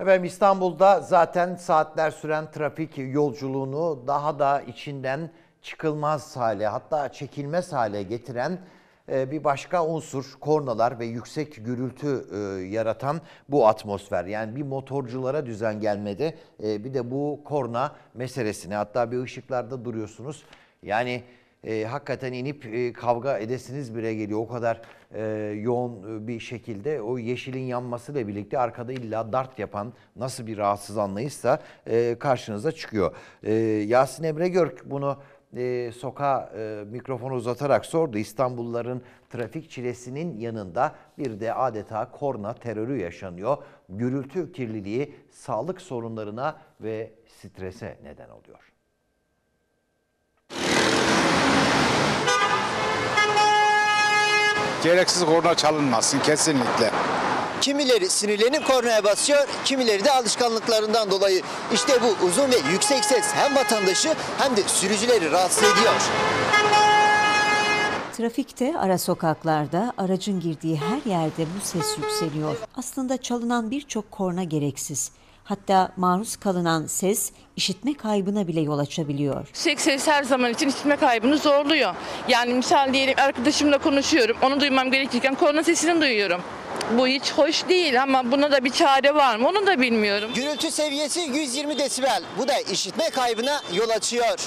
Efendim İstanbul'da zaten saatler süren trafik yolculuğunu daha da içinden çıkılmaz hale hatta çekilmez hale getiren e, bir başka unsur kornalar ve yüksek gürültü e, yaratan bu atmosfer. Yani bir motorculara düzen gelmedi e, bir de bu korna meselesine hatta bir ışıklarda duruyorsunuz. Yani e, hakikaten inip e, kavga edesiniz bile geliyor. O kadar e, yoğun e, bir şekilde o yeşilin yanmasıyla birlikte arkada illa dart yapan nasıl bir rahatsız anlayışsa e, karşınıza çıkıyor. E, Yasin Emre Görk bunu e, sokağa e, mikrofonu uzatarak sordu. İstanbulluların trafik çilesinin yanında bir de adeta korna terörü yaşanıyor. Gürültü kirliliği sağlık sorunlarına ve strese neden oluyor. Gereksiz korna çalınmasın kesinlikle. Kimileri sinirlenip kornaya basıyor, kimileri de alışkanlıklarından dolayı. İşte bu uzun ve yüksek ses hem vatandaşı hem de sürücüleri rahatsız ediyor. Trafikte, ara sokaklarda, aracın girdiği her yerde bu ses yükseliyor. Aslında çalınan birçok korna gereksiz. Hatta maruz kalınan ses işitme kaybına bile yol açabiliyor. Yüksek ses her zaman için işitme kaybını zorluyor. Yani misal diyelim arkadaşımla konuşuyorum. Onu duymam gerekirken korna sesini duyuyorum. Bu hiç hoş değil ama buna da bir çare var mı onu da bilmiyorum. Gürültü seviyesi 120 desibel. Bu da işitme kaybına yol açıyor.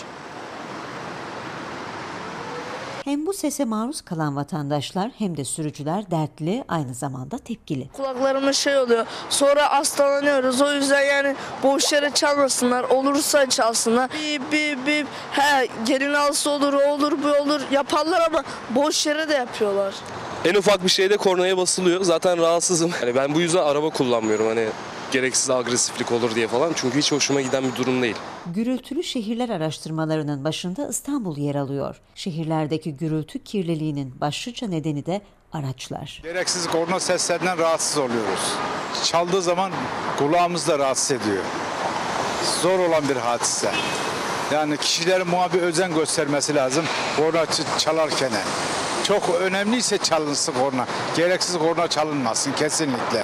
Hem bu sese maruz kalan vatandaşlar hem de sürücüler dertli, aynı zamanda tepkili. Kulaklarımız şey oluyor. Sonra hastalanıyoruz. O yüzden yani boş yere çalmasınlar. Olursa çalsınlar. Bip bip bip. He gelin alsa olur, o olur, bu olur. Yaparlar ama boş yere de yapıyorlar. En ufak bir şeyde kornaya basılıyor. Zaten rahatsızım. Yani ben bu yüzden araba kullanmıyorum. Hani gereksiz agresiflik olur diye falan. Çünkü hiç hoşuma giden bir durum değil. Gürültülü şehirler araştırmalarının başında İstanbul yer alıyor. Şehirlerdeki gürültü kirliliğinin başlıca nedeni de araçlar. Gereksiz korna seslerinden rahatsız oluyoruz. Çaldığı zaman kulağımız da rahatsız ediyor. Zor olan bir hadise. Yani kişilerin muhabbet özen göstermesi lazım korna çalarken. Çok önemliyse çalınsın korna. Gereksiz korna çalınmasın kesinlikle.